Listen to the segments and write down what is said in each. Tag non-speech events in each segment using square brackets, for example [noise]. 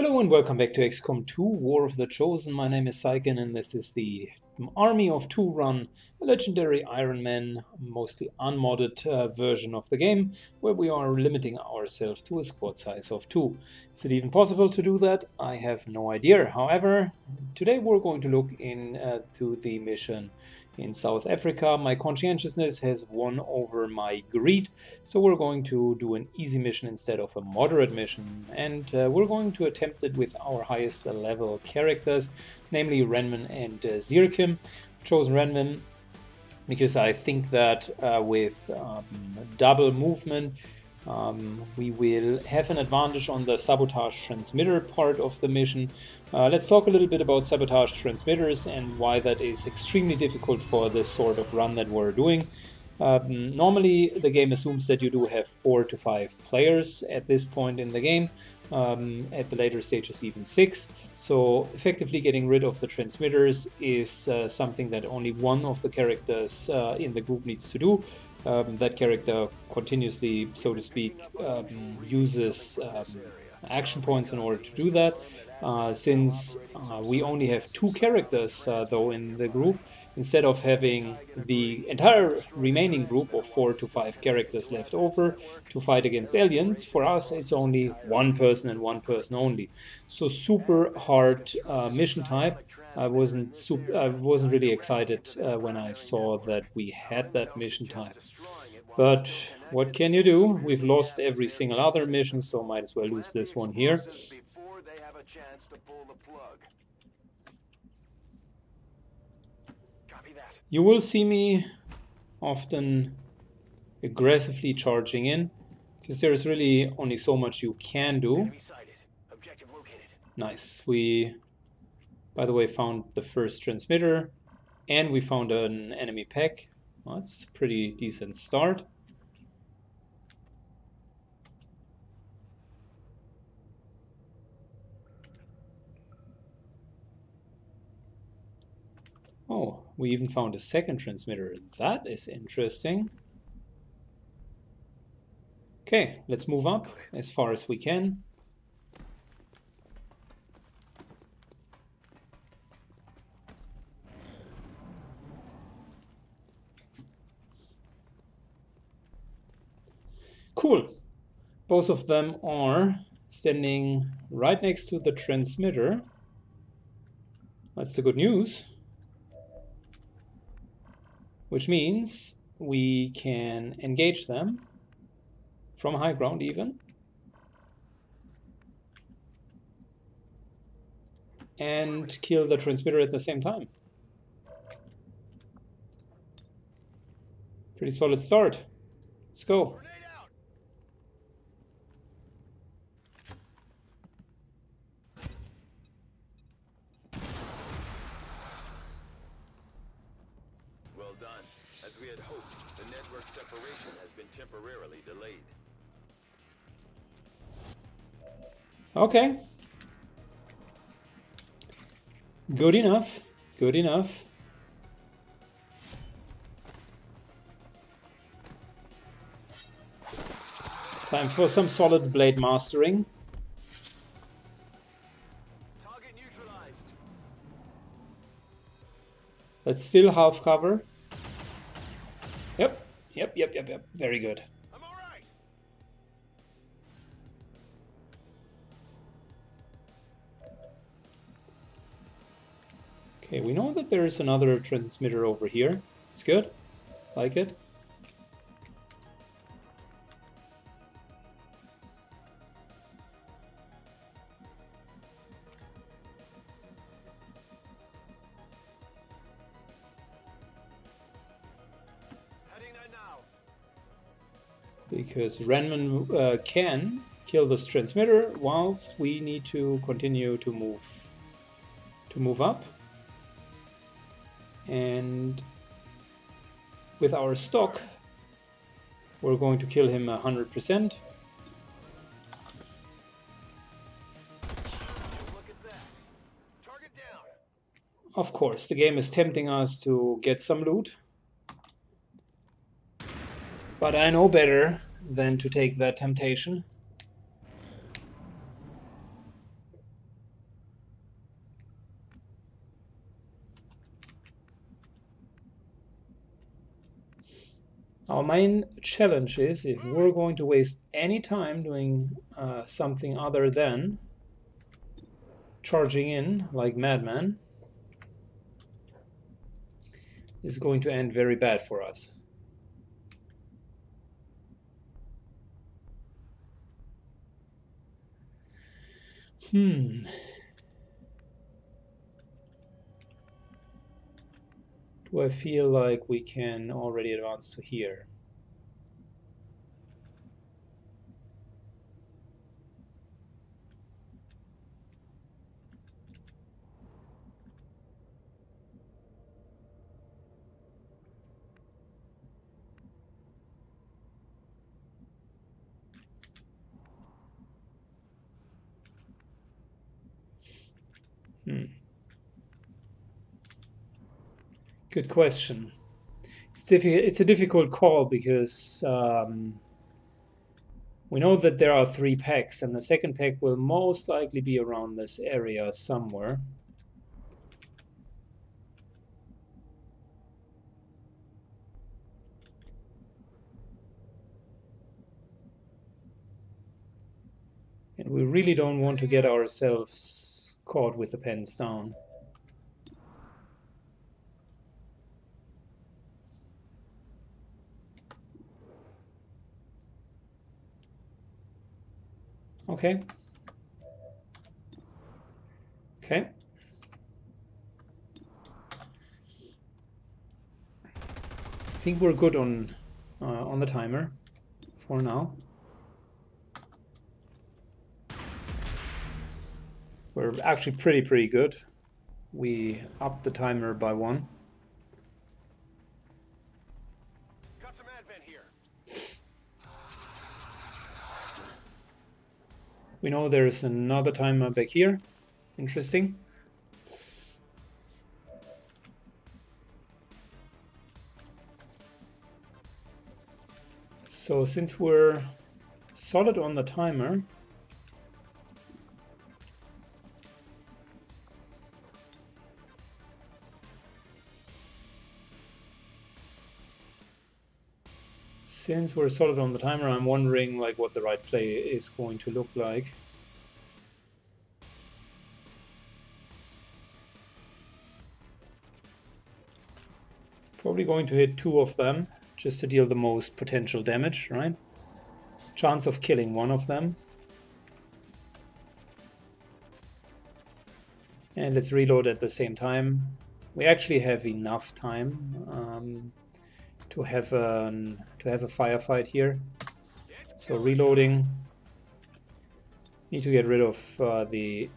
Hello and welcome back to XCOM 2 War of the Chosen. My name is Syken and this is the Army of Two run, a legendary Ironman, mostly unmodded uh, version of the game, where we are limiting ourselves to a squad size of two. Is it even possible to do that? I have no idea. However, today we're going to look into uh, the mission in South Africa. My conscientiousness has won over my greed, so we're going to do an easy mission instead of a moderate mission. And uh, we're going to attempt it with our highest level characters, namely Renman and uh, Zirkim. I've chosen Renman because I think that uh, with um, double movement, um, we will have an advantage on the sabotage transmitter part of the mission. Uh, let's talk a little bit about sabotage transmitters and why that is extremely difficult for this sort of run that we're doing. Um, normally, the game assumes that you do have four to five players at this point in the game. Um, at the later stages, even six. So, effectively, getting rid of the transmitters is uh, something that only one of the characters uh, in the group needs to do. Um, that character continuously, so to speak, um, uses um, action points in order to do that. Uh, since uh, we only have two characters uh, though in the group, instead of having the entire remaining group of four to five characters left over to fight against aliens, for us it's only one person and one person only. So super hard uh, mission type. I wasn't super, I wasn't really excited uh, when I saw that we had that mission type. But what can you do? We've lost every single other mission, so might as well lose this one here. You will see me often aggressively charging in, because there's really only so much you can do. Nice. We, by the way, found the first transmitter, and we found an enemy pack. Well, that's a pretty decent start. Oh, we even found a second transmitter. That is interesting. Okay, let's move up as far as we can. Cool. Both of them are standing right next to the transmitter. That's the good news. Which means we can engage them from high ground even. And kill the transmitter at the same time. Pretty solid start. Let's go. Temporarily delayed. Okay. Good enough. Good enough. Time for some solid blade mastering. Let's still half cover. Yep. Yep, yep. Very good. Okay, we know that there is another transmitter over here. It's good. Like it. Because Renman uh, can kill this transmitter whilst we need to continue to move to move up and with our stock we're going to kill him 100% Of course, the game is tempting us to get some loot. But I know better than to take that temptation. Our main challenge is if we're going to waste any time doing uh, something other than charging in like madman, is going to end very bad for us. Hmm. Do I feel like we can already advance to here? Good question. It's It's a difficult call because um, we know that there are three packs, and the second pack will most likely be around this area somewhere. And we really don't want to get ourselves caught with the pens down. Okay. Okay. I think we're good on uh, on the timer for now. We're actually pretty, pretty good. We upped the timer by one. We know there's another timer back here. Interesting. So since we're solid on the timer, Since we're solid on the timer, I'm wondering like what the right play is going to look like. Probably going to hit two of them, just to deal the most potential damage, right? Chance of killing one of them. And let's reload at the same time. We actually have enough time. Um, to have an to have a firefight here. So reloading. Need to get rid of uh, the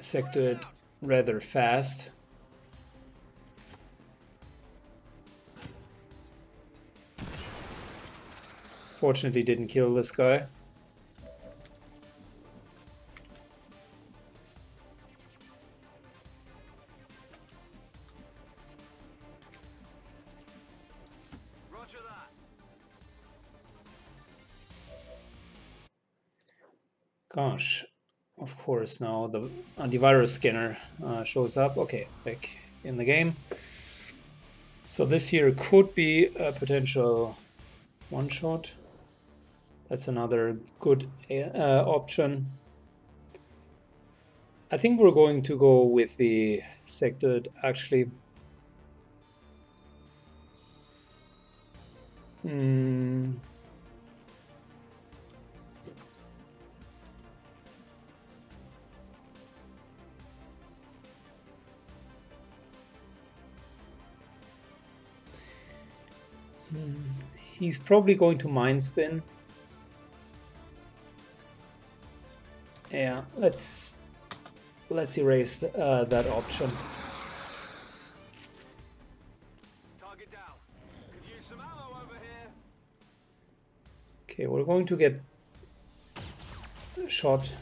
sectoid rather fast. Fortunately didn't kill this guy. Gosh, of course now the antivirus scanner uh, shows up. Okay, back in the game. So this here could be a potential one-shot. That's another good uh, option. I think we're going to go with the sectoid actually. Hmm. He's probably going to mindspin. Yeah, let's let's erase uh, that option. Okay, we're going to get shot.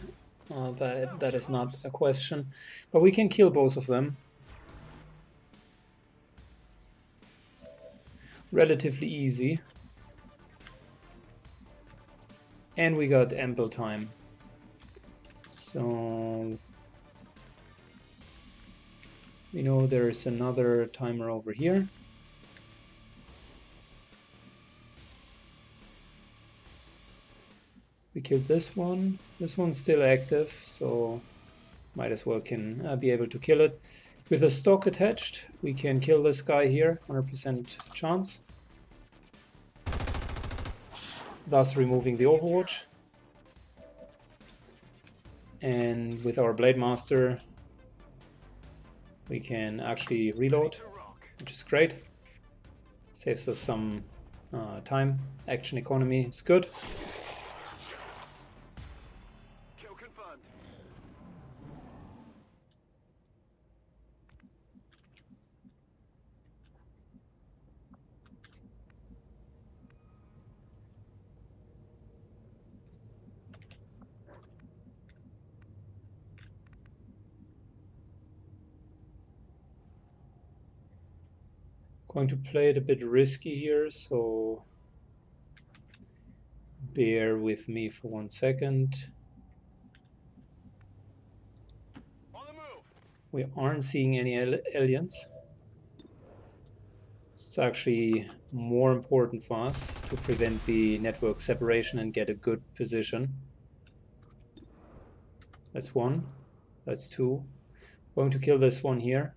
Uh, that that is not a question, but we can kill both of them. relatively easy. And we got ample time. So we know there is another timer over here. We killed this one. This one's still active, so might as well can uh, be able to kill it. With a stock attached, we can kill this guy here, 100% chance. Thus removing the overwatch. And with our Blade Master, we can actually reload, which is great. Saves us some uh, time. Action economy is good. Going to play it a bit risky here, so bear with me for one second. We aren't seeing any aliens. It's actually more important for us to prevent the network separation and get a good position. That's one. That's two. Going to kill this one here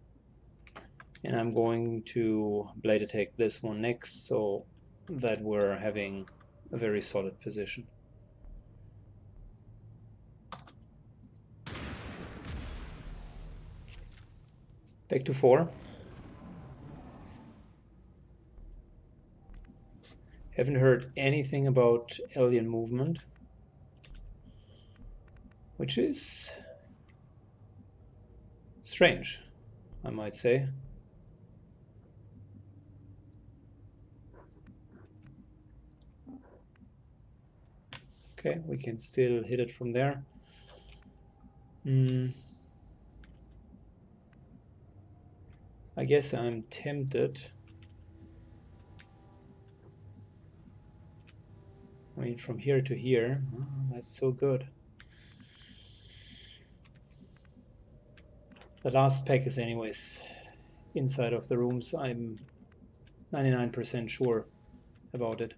and I'm going to blade attack this one next so that we're having a very solid position. Back to 4. Haven't heard anything about alien movement, which is strange, I might say. Okay, we can still hit it from there. Mm. I guess I'm tempted. I mean, from here to here, oh, that's so good. The last pack is anyways inside of the rooms. I'm 99% sure about it.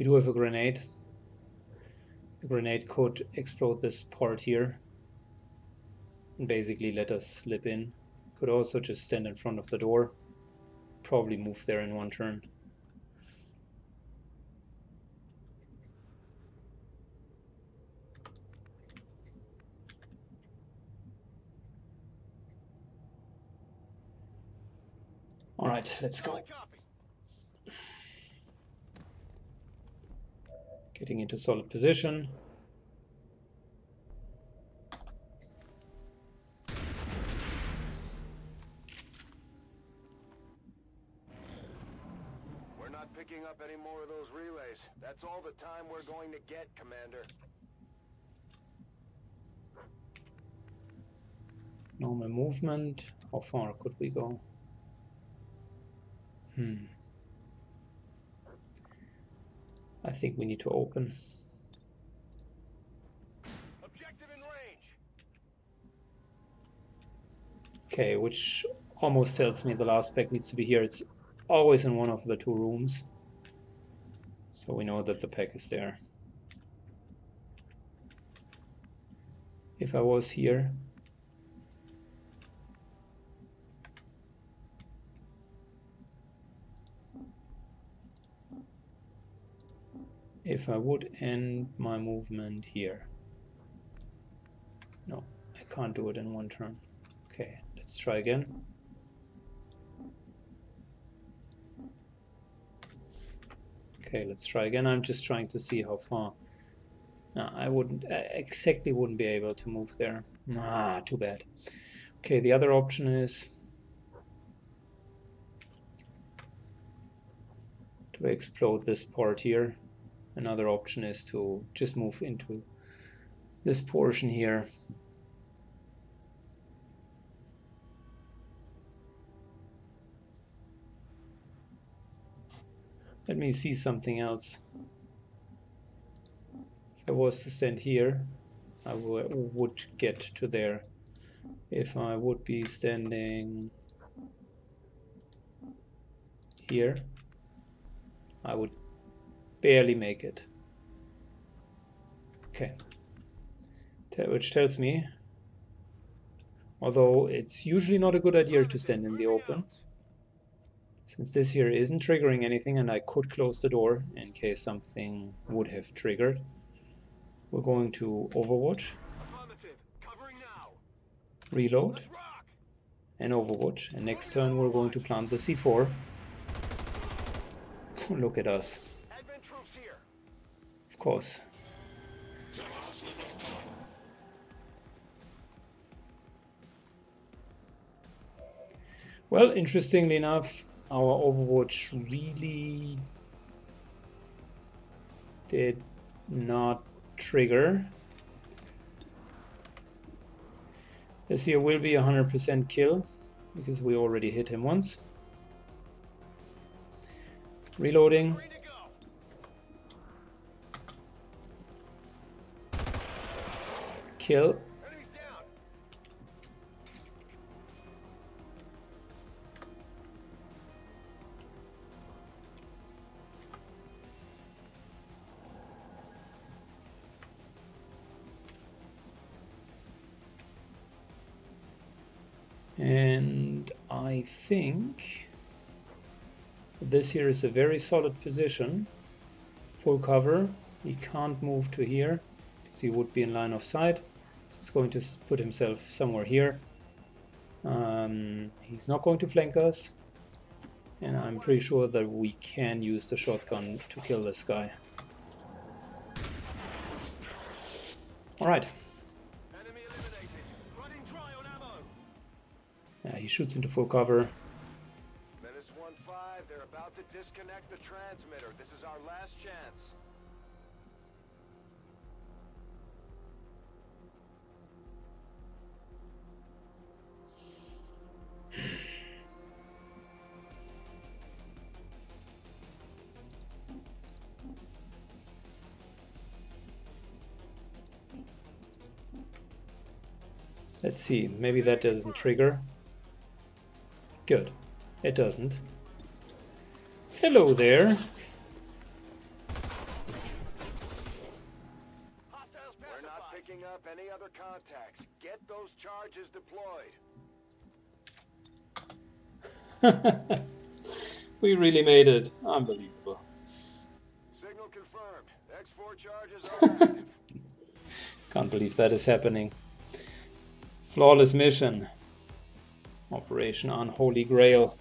We do have a grenade. The grenade could explode this part here and basically let us slip in. Could also just stand in front of the door. Probably move there in one turn. All right, let's go. Getting into solid position. We're not picking up any more of those relays. That's all the time we're going to get, Commander. Normal movement. How far could we go? Hmm. I think we need to open. Okay, which almost tells me the last pack needs to be here. It's always in one of the two rooms. So we know that the pack is there. If I was here, if I would end my movement here. No, I can't do it in one turn. Okay, let's try again. Okay, let's try again. I'm just trying to see how far. No, I wouldn't, I exactly wouldn't be able to move there. Ah, too bad. Okay, the other option is to explode this part here. Another option is to just move into this portion here. Let me see something else. If I was to stand here, I would get to there. If I would be standing here, I would barely make it. Okay. Which tells me, although it's usually not a good idea to stand in the open, since this here isn't triggering anything and I could close the door in case something would have triggered, we're going to Overwatch, reload, and Overwatch. And next turn we're going to plant the C4. [laughs] Look at us. Course. Well, interestingly enough, our Overwatch really did not trigger. This here will be a 100% kill because we already hit him once. Reloading. Kill. And I think this here is a very solid position. Full cover. He can't move to here because he would be in line of sight. He's going to put himself somewhere here. Um, he's not going to flank us. And I'm pretty sure that we can use the shotgun to kill this guy. Alright. Yeah, he shoots into full cover. Menace 1-5, they're about to disconnect the transmitter. This is our last chance. Let's see, maybe that doesn't trigger. Good. It doesn't. Hello there. We're not picking up any other contacts. Get those charges deployed. [laughs] we really made it. Unbelievable. Signal confirmed. X4 charges [laughs] Can't believe that is happening. Flawless mission. Operation Unholy Grail.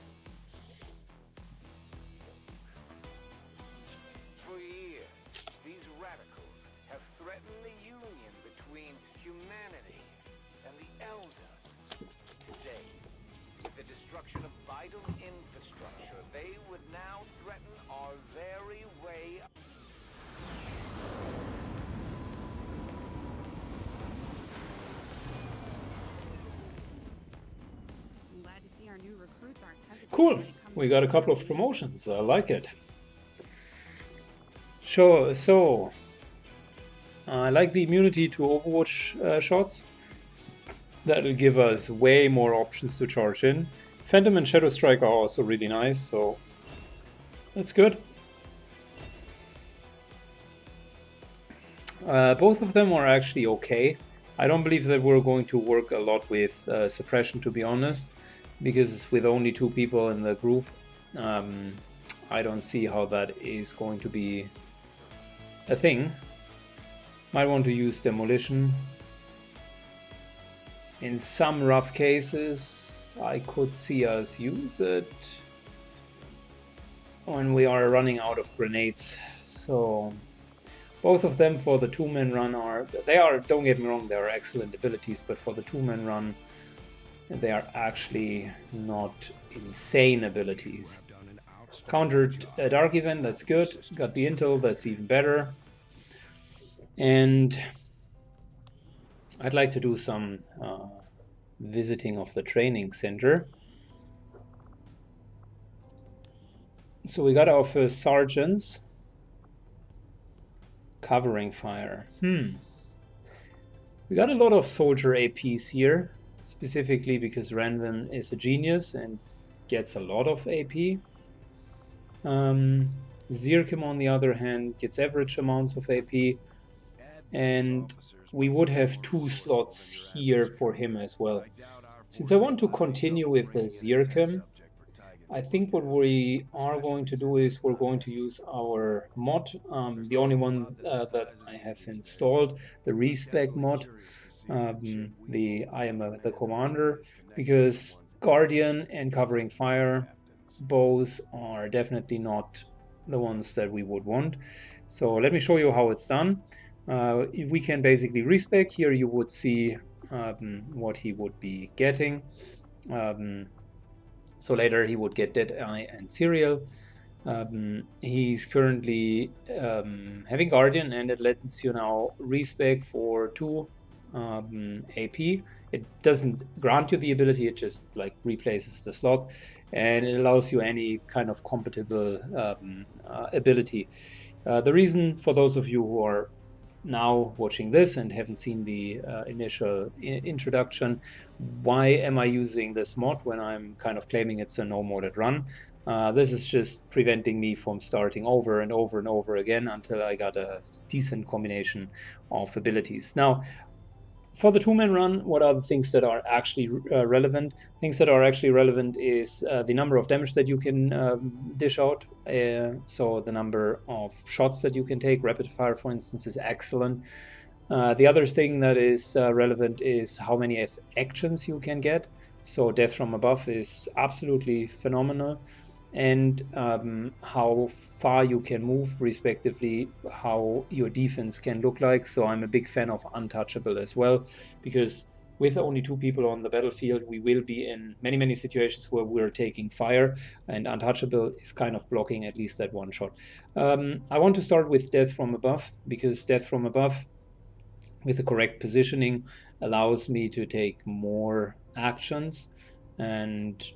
Cool. We got a couple of promotions. I like it. Sure. So, I like the immunity to Overwatch uh, shots. That'll give us way more options to charge in. Phantom and Shadow Strike are also really nice, so that's good. Uh, both of them are actually okay. I don't believe that we're going to work a lot with uh, suppression, to be honest because with only two people in the group, um, I don't see how that is going to be a thing. Might want to use demolition. In some rough cases, I could see us use it when we are running out of grenades. So both of them for the two-man run are, they are, don't get me wrong, they are excellent abilities, but for the two-man run, they are actually not insane abilities. Countered a dark event, that's good. Got the intel, that's even better. And I'd like to do some uh, visiting of the training center. So we got our first sergeants covering fire. Hmm. We got a lot of soldier APs here, specifically because Renman is a genius and gets a lot of AP. Um, Zirkim, on the other hand, gets average amounts of AP, and we would have two slots here for him as well. Since I want to continue with the Zirkim, I think what we are going to do is we're going to use our mod, um, the only one uh, that I have installed, the respec mod, um, the I am a, the commander, because Guardian and Covering Fire bows are definitely not the ones that we would want. So let me show you how it's done. Uh, we can basically respec. Here you would see um, what he would be getting. Um, so later he would get Deadeye and Serial. Um, he's currently um, having Guardian and it lets you now respec for two um, AP. It doesn't grant you the ability, it just like replaces the slot and it allows you any kind of compatible um, uh, ability. Uh, the reason for those of you who are now watching this and haven't seen the uh, initial introduction, why am I using this mod when I'm kind of claiming it's a no modded run? Uh, this is just preventing me from starting over and over and over again until I got a decent combination of abilities. Now, for the two-man run, what are the things that are actually uh, relevant? Things that are actually relevant is uh, the number of damage that you can um, dish out. Uh, so the number of shots that you can take. Rapid fire, for instance, is excellent. Uh, the other thing that is uh, relevant is how many actions you can get. So death from above is absolutely phenomenal and um, how far you can move, respectively, how your defense can look like. So I'm a big fan of Untouchable as well, because with only two people on the battlefield, we will be in many, many situations where we're taking fire, and Untouchable is kind of blocking at least that one shot. Um, I want to start with Death from Above, because Death from Above, with the correct positioning, allows me to take more actions and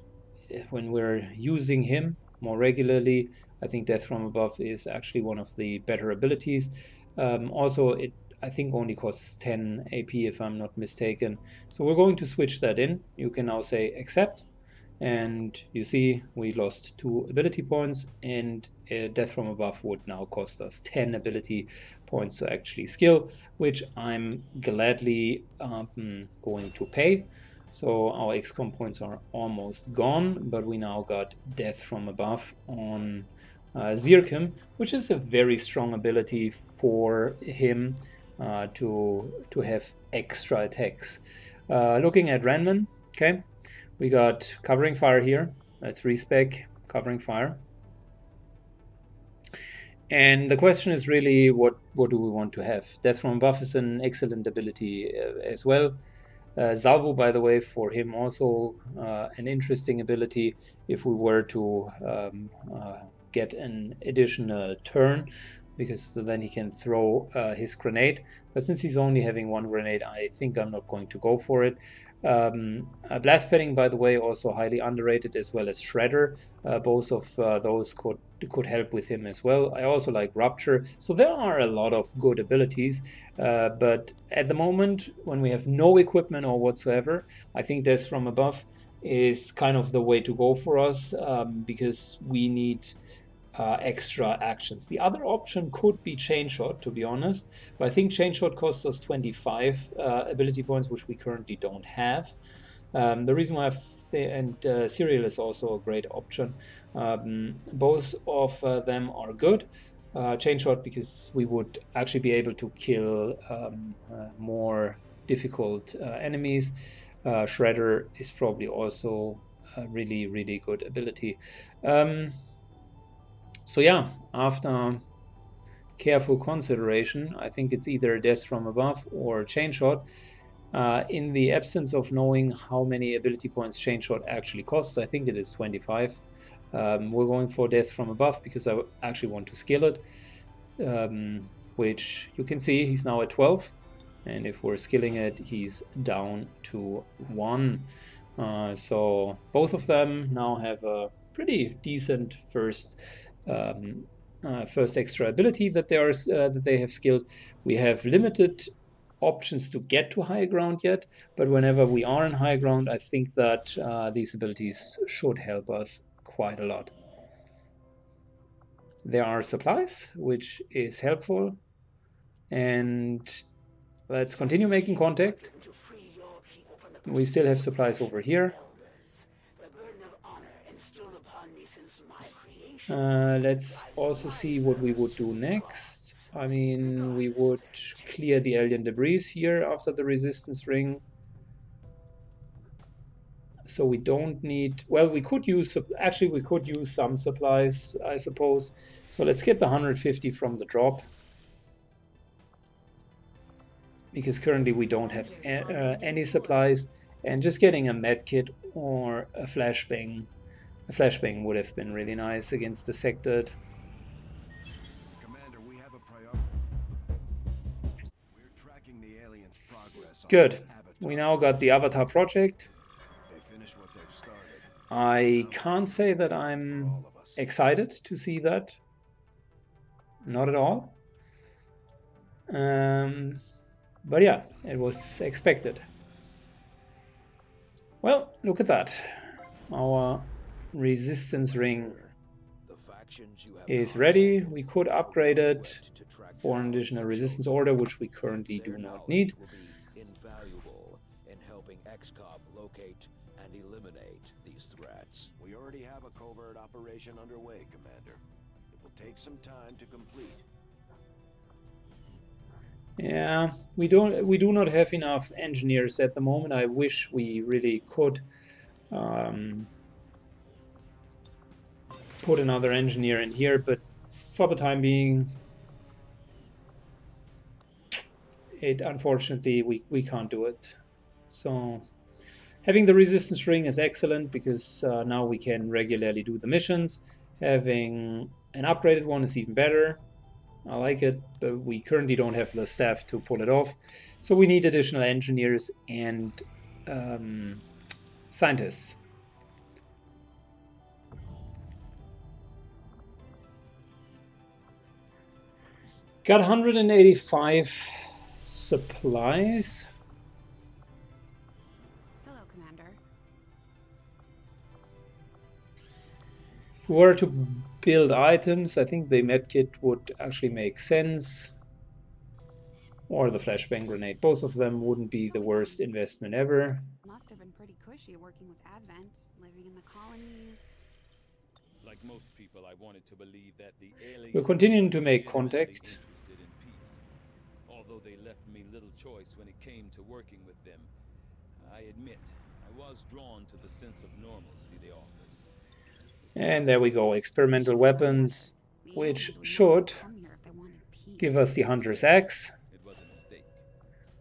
when we're using him more regularly, I think Death from Above is actually one of the better abilities. Um, also, it I think only costs 10 AP if I'm not mistaken. So we're going to switch that in. You can now say accept and you see we lost two ability points and uh, Death from Above would now cost us 10 ability points to actually skill, which I'm gladly um, going to pay. So our XCOM points are almost gone, but we now got Death from Above on uh, Zirkim, which is a very strong ability for him uh, to, to have extra attacks. Uh, looking at Renman, okay, we got Covering Fire here. Let's respec Covering Fire. And the question is really, what, what do we want to have? Death from Above is an excellent ability uh, as well. Uh, Salvo, by the way, for him also uh, an interesting ability if we were to um, uh, get an additional turn because then he can throw uh, his grenade. But since he's only having one grenade, I think I'm not going to go for it. Um, uh, blast padding, by the way, also highly underrated, as well as Shredder. Uh, both of uh, those could could help with him as well. I also like Rupture. So there are a lot of good abilities, uh, but at the moment, when we have no equipment or whatsoever, I think Death from Above is kind of the way to go for us um, because we need uh, extra actions. The other option could be Chain Shot, to be honest, but I think Chain Shot costs us 25 uh, ability points, which we currently don't have. Um, the reason why I've and uh, Serial is also a great option. Um, both of uh, them are good. Uh, chain shot because we would actually be able to kill um, uh, more difficult enemies. Shredder is probably also a really really good ability. Um, so yeah, after careful consideration, I think it's either Death from Above or Chain Shot. Uh, in the absence of knowing how many ability points Chain Shot actually costs, I think it is 25. Um, we're going for Death from Above because I actually want to skill it, um, which you can see he's now at 12. and if we're skilling it, he's down to 1. Uh, so both of them now have a pretty decent first um, uh, first extra ability that they are uh, that they have skilled. We have limited options to get to high ground yet, but whenever we are in high ground, I think that uh, these abilities should help us quite a lot. There are supplies, which is helpful, and let's continue making contact. We still have supplies over here. Uh, let's also see what we would do next. I mean, we would clear the alien debris here after the resistance ring. So we don't need, well, we could use, actually we could use some supplies, I suppose. So let's get the 150 from the drop. Because currently we don't have uh, any supplies. And just getting a medkit or a flashbang a flashbang would have been really nice against the sectoid. Commander, we have a. We're tracking the aliens' progress. Good. We now got the Avatar project. They what. I can't say that I'm excited to see that. Not at all. Um, but yeah, it was expected. Well, look at that. Our resistance ring is ready. We could upgrade it for an additional resistance order, which we currently do not need. Invaluable in helping XCOM locate and eliminate these threats. We already have a covert operation underway, Commander. It will take some time to complete. Yeah, we don't we do not have enough engineers at the moment. I wish we really could um, put another engineer in here, but for the time being, it unfortunately we, we can't do it. So having the resistance ring is excellent because uh, now we can regularly do the missions. Having an upgraded one is even better. I like it, but we currently don't have the staff to pull it off. So we need additional engineers and um, scientists. Got 185 supplies. Hello, Commander. If we were to build items, I think the medkit would actually make sense. Or the flashbang grenade. Both of them wouldn't be the worst investment ever. Must have been pretty cushy working with Advent, living in the colonies. Like most people, I wanted to believe that the aliens We're continuing to make contact. interested in peace. Although they left me little choice when it came to working with them, I admit I was drawn to the sense of normalcy they offered. And there we go, experimental weapons, which aliens would never should come here if they wanted peace. give us the Hunter's Axe. It was a mistake.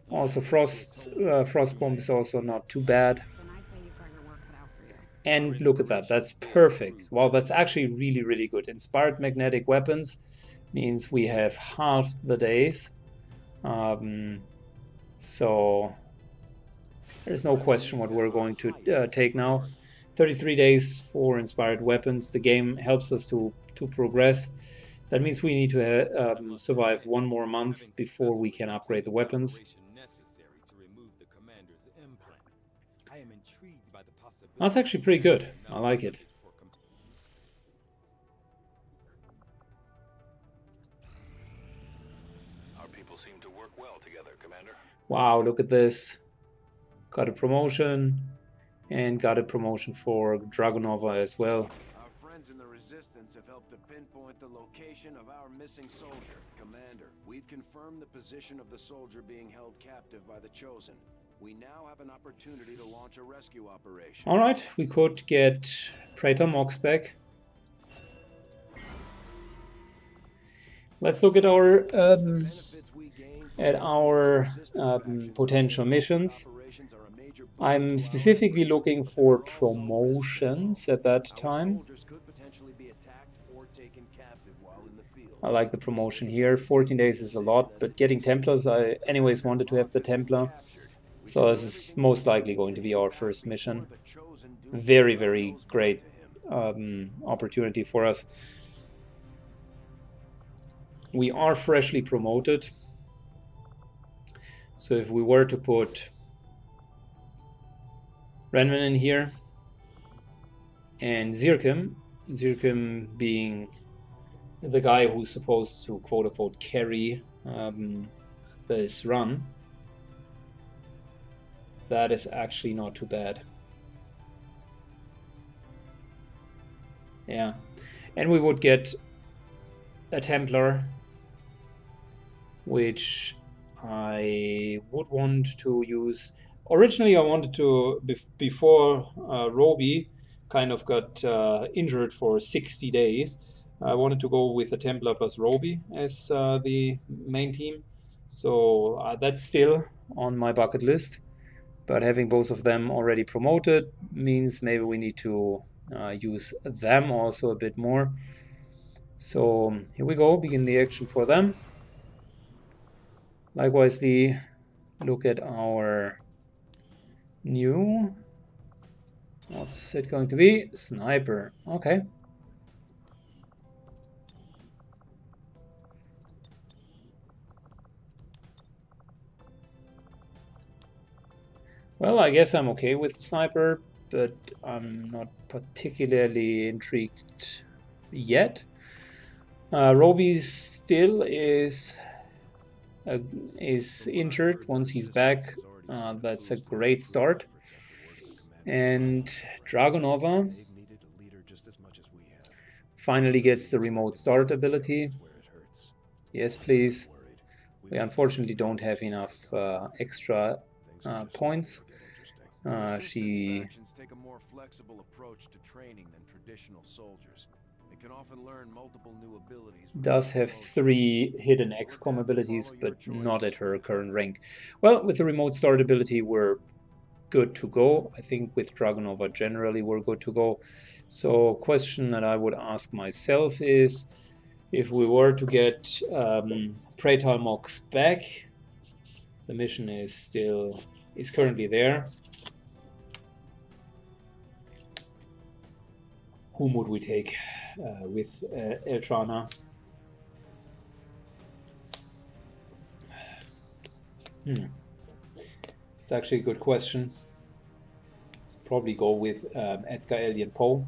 Also, Frost uh, Frost Bomb is also not too bad. Then I'd say you've got your work cut out for you. And look at that, that's perfect. Wow, that's actually really, really good. Inspired magnetic weapons means we have halved the days. Um, so there's no question what we're going to uh, take now. 33 days for inspired weapons. The game helps us to, to progress. That means we need to uh, um, survive one more month before we can upgrade the weapons. That's actually pretty good. I like it. Wow, look at this. Got a promotion and got a promotion for Dragonova as well. Our friends in the Resistance have helped to pinpoint the location of our missing soldier. Commander, we've confirmed the position of the soldier being held captive by the Chosen. We now have an opportunity to launch a rescue operation. Alright, we could get Praetor Mox back. Let's look at our um, Benefits we gain from at our um, potential missions. I'm specifically looking for promotions at that time. I like the promotion here. 14 days is a lot, but getting Templars, I anyways wanted to have the Templar. So this is most likely going to be our first mission. Very, very great um, opportunity for us. We are freshly promoted. So if we were to put Renman in here and Zirkim, Zirkim being the guy who's supposed to quote unquote carry um, this run, that is actually not too bad. Yeah, and we would get a Templar, which I would want to use. Originally, I wanted to, before uh, Roby kind of got uh, injured for 60 days, I wanted to go with a Templar plus Roby as uh, the main team. So uh, that's still on my bucket list. But having both of them already promoted means maybe we need to uh, use them also a bit more. So here we go, begin the action for them. Likewise, the look at our new, what's it going to be? Sniper, okay. Well, I guess I'm okay with the sniper, but I'm not particularly intrigued yet. Uh, Roby still is uh, is injured. Once he's back, uh, that's a great start. And Dragonova finally gets the remote start ability. Yes, please. We unfortunately don't have enough uh, extra uh, points. Uh, she take a more flexible approach to training than traditional soldiers. They can often learn multiple new abilities. Does have three hidden XCOM abilities, but not at her current rank. Well, with the remote start ability, we're good to go. I think with Dragonova generally we're good to go. So question that I would ask myself is if we were to get um, Praetor Mox back, the mission is still is currently there. Whom would we take with uh, Eltrana? Hmm. It's actually a good question. Probably go with um, Edgar Allan Poe.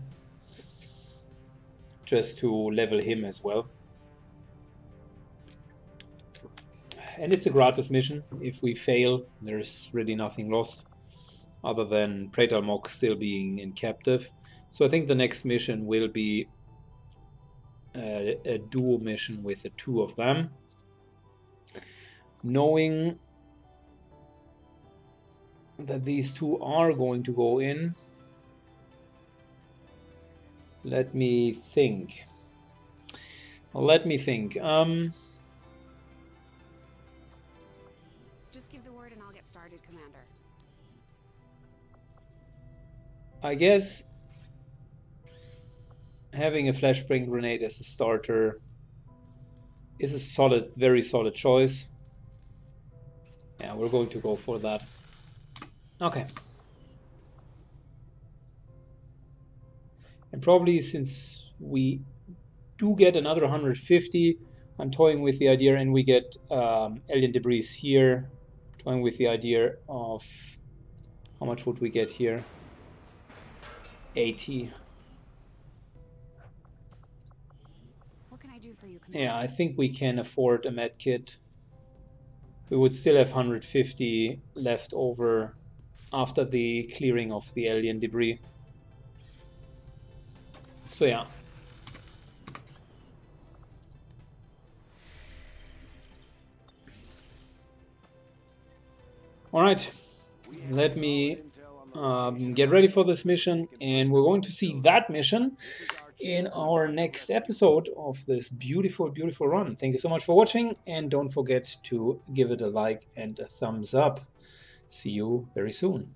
Just to level him as well. and it's a gratis mission. If we fail, there's really nothing lost other than Praetor Mox still being in captive. So I think the next mission will be a, a duo mission with the two of them. Knowing that these two are going to go in, let me think. Let me think. Um, Just give the word and I'll get started, Commander. I guess having a flashbang grenade as a starter is a solid, very solid choice. Yeah, we're going to go for that. Okay. And probably since we do get another 150, I'm toying with the idea and we get um, alien debris here, toying with the idea of how much would we get here? 80. Yeah, I think we can afford a med kit. We would still have 150 left over after the clearing of the alien debris. So yeah. Alright, let me um, get ready for this mission and we're going to see that mission in our next episode of this beautiful beautiful run. Thank you so much for watching and don't forget to give it a like and a thumbs up. See you very soon